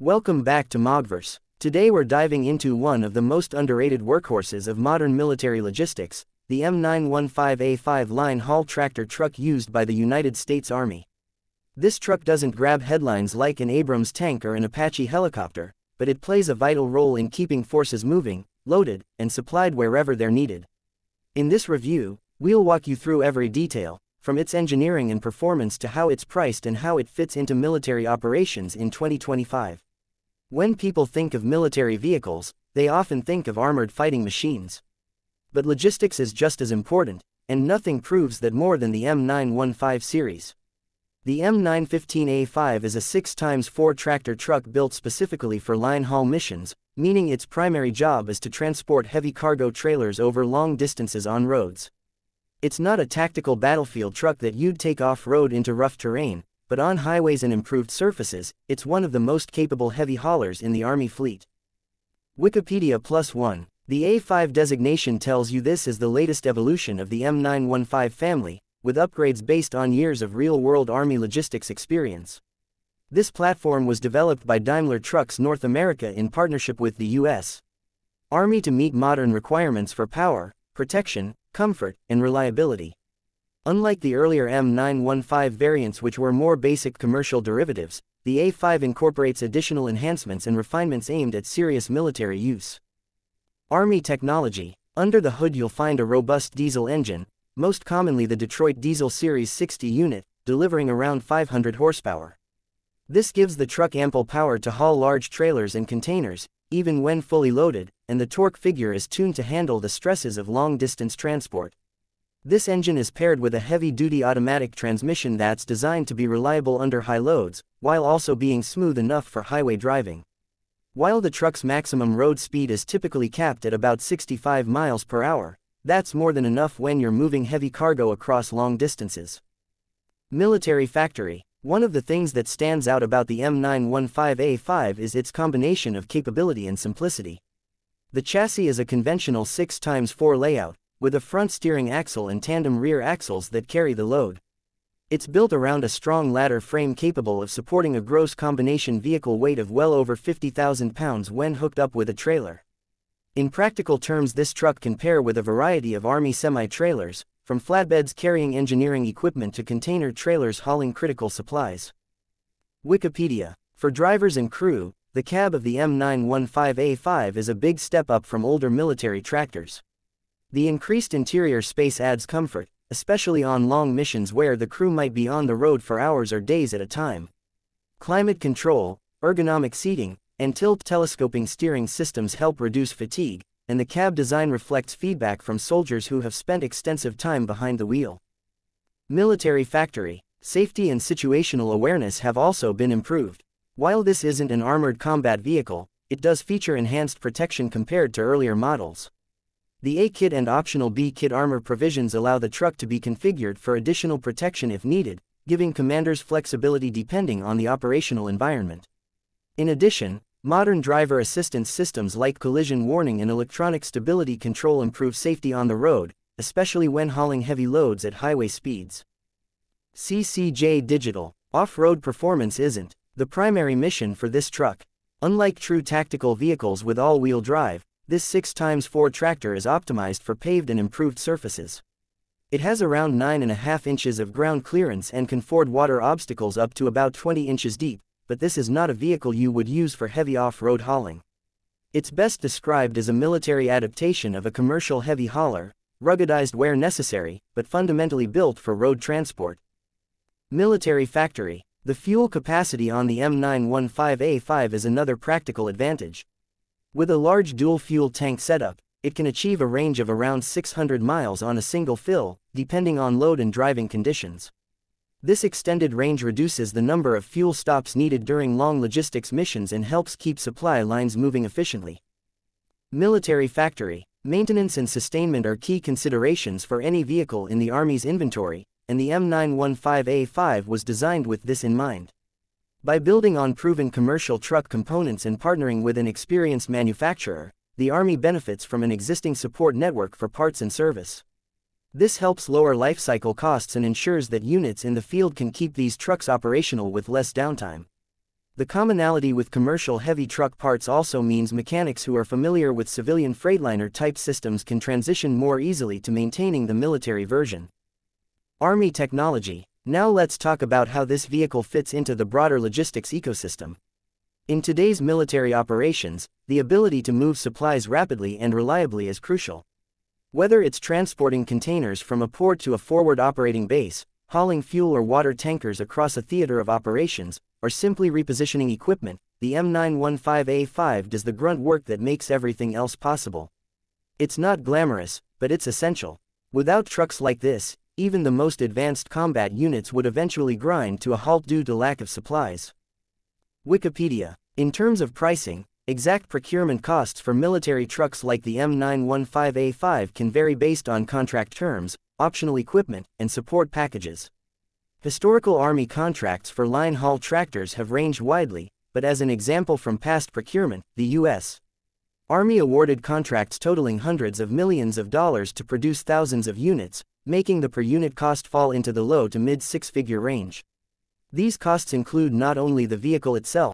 Welcome back to Mogverse. Today we're diving into one of the most underrated workhorses of modern military logistics, the M915A5 line haul tractor truck used by the United States Army. This truck doesn't grab headlines like an Abrams tank or an Apache helicopter, but it plays a vital role in keeping forces moving, loaded, and supplied wherever they're needed. In this review, we'll walk you through every detail, from its engineering and performance to how it's priced and how it fits into military operations in 2025. When people think of military vehicles, they often think of armored fighting machines. But logistics is just as important, and nothing proves that more than the M915 series. The M915A5 is a 6x4 tractor truck built specifically for line haul missions, meaning its primary job is to transport heavy cargo trailers over long distances on roads. It's not a tactical battlefield truck that you'd take off-road into rough terrain, but on highways and improved surfaces, it's one of the most capable heavy haulers in the Army fleet. Wikipedia Plus 1. The A5 designation tells you this is the latest evolution of the M915 family, with upgrades based on years of real-world Army logistics experience. This platform was developed by Daimler Trucks North America in partnership with the U.S. Army to meet modern requirements for power, protection, comfort, and reliability. Unlike the earlier M915 variants which were more basic commercial derivatives, the A5 incorporates additional enhancements and refinements aimed at serious military use. Army technology. Under the hood you'll find a robust diesel engine, most commonly the Detroit Diesel Series 60 unit, delivering around 500 horsepower. This gives the truck ample power to haul large trailers and containers, even when fully loaded, and the torque figure is tuned to handle the stresses of long-distance transport. This engine is paired with a heavy-duty automatic transmission that's designed to be reliable under high loads, while also being smooth enough for highway driving. While the truck's maximum road speed is typically capped at about 65 miles per hour, that's more than enough when you're moving heavy cargo across long distances. Military Factory One of the things that stands out about the M915A5 is its combination of capability and simplicity. The chassis is a conventional 6x4 layout, with a front steering axle and tandem rear axles that carry the load. It's built around a strong ladder frame capable of supporting a gross combination vehicle weight of well over 50,000 pounds when hooked up with a trailer. In practical terms this truck can pair with a variety of Army semi-trailers, from flatbeds carrying engineering equipment to container trailers hauling critical supplies. Wikipedia. For drivers and crew, the cab of the M915A5 is a big step up from older military tractors. The increased interior space adds comfort, especially on long missions where the crew might be on the road for hours or days at a time. Climate control, ergonomic seating, and tilt telescoping steering systems help reduce fatigue, and the cab design reflects feedback from soldiers who have spent extensive time behind the wheel. Military Factory, safety and situational awareness have also been improved. While this isn't an armored combat vehicle, it does feature enhanced protection compared to earlier models. The A-kit and optional B-kit armor provisions allow the truck to be configured for additional protection if needed, giving commanders flexibility depending on the operational environment. In addition, modern driver assistance systems like collision warning and electronic stability control improve safety on the road, especially when hauling heavy loads at highway speeds. CCJ Digital Off-road performance isn't the primary mission for this truck. Unlike true tactical vehicles with all-wheel drive, this 6x4 tractor is optimized for paved and improved surfaces. It has around 9.5 inches of ground clearance and can ford water obstacles up to about 20 inches deep, but this is not a vehicle you would use for heavy off-road hauling. It's best described as a military adaptation of a commercial heavy hauler, ruggedized where necessary, but fundamentally built for road transport. Military Factory the fuel capacity on the M915A5 is another practical advantage. With a large dual-fuel tank setup, it can achieve a range of around 600 miles on a single fill, depending on load and driving conditions. This extended range reduces the number of fuel stops needed during long logistics missions and helps keep supply lines moving efficiently. Military Factory Maintenance and sustainment are key considerations for any vehicle in the Army's inventory, and the M915A5 was designed with this in mind. By building on proven commercial truck components and partnering with an experienced manufacturer, the Army benefits from an existing support network for parts and service. This helps lower lifecycle costs and ensures that units in the field can keep these trucks operational with less downtime. The commonality with commercial heavy truck parts also means mechanics who are familiar with civilian Freightliner type systems can transition more easily to maintaining the military version. Army technology. Now let's talk about how this vehicle fits into the broader logistics ecosystem. In today's military operations, the ability to move supplies rapidly and reliably is crucial. Whether it's transporting containers from a port to a forward operating base, hauling fuel or water tankers across a theater of operations, or simply repositioning equipment, the M915A5 does the grunt work that makes everything else possible. It's not glamorous, but it's essential. Without trucks like this, even the most advanced combat units would eventually grind to a halt due to lack of supplies. Wikipedia. In terms of pricing, exact procurement costs for military trucks like the M915A5 can vary based on contract terms, optional equipment, and support packages. Historical Army contracts for line haul tractors have ranged widely, but as an example from past procurement, the U.S. Army awarded contracts totaling hundreds of millions of dollars to produce thousands of units, making the per unit cost fall into the low to mid six figure range. These costs include not only the vehicle itself,